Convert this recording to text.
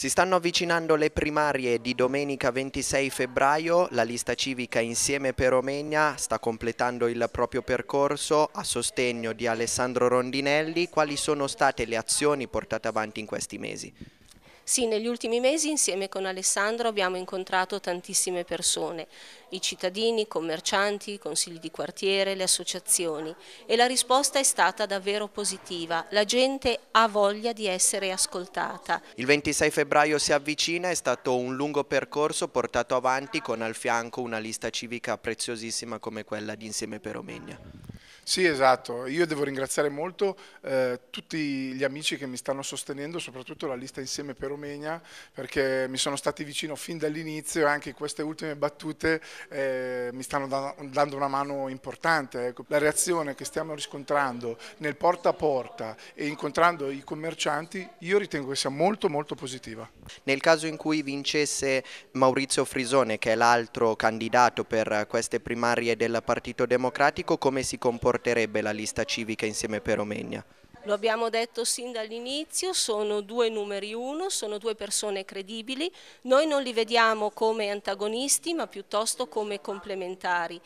Si stanno avvicinando le primarie di domenica 26 febbraio, la lista civica Insieme per Romegna sta completando il proprio percorso a sostegno di Alessandro Rondinelli. Quali sono state le azioni portate avanti in questi mesi? Sì, negli ultimi mesi insieme con Alessandro abbiamo incontrato tantissime persone, i cittadini, i commercianti, i consigli di quartiere, le associazioni e la risposta è stata davvero positiva. La gente ha voglia di essere ascoltata. Il 26 febbraio si avvicina, è stato un lungo percorso portato avanti con al fianco una lista civica preziosissima come quella di Insieme per Romegna. Sì, esatto. Io devo ringraziare molto eh, tutti gli amici che mi stanno sostenendo, soprattutto la lista Insieme per Romegna, perché mi sono stati vicino fin dall'inizio e anche queste ultime battute eh, mi stanno da dando una mano importante. Ecco. La reazione che stiamo riscontrando nel porta a porta e incontrando i commercianti, io ritengo che sia molto molto positiva. Nel caso in cui vincesse Maurizio Frisone, che è l'altro candidato per queste primarie del Partito Democratico, come si comporta? Porterebbe la lista civica insieme per Romegna? Lo abbiamo detto sin dall'inizio, sono due numeri uno, sono due persone credibili, noi non li vediamo come antagonisti ma piuttosto come complementari.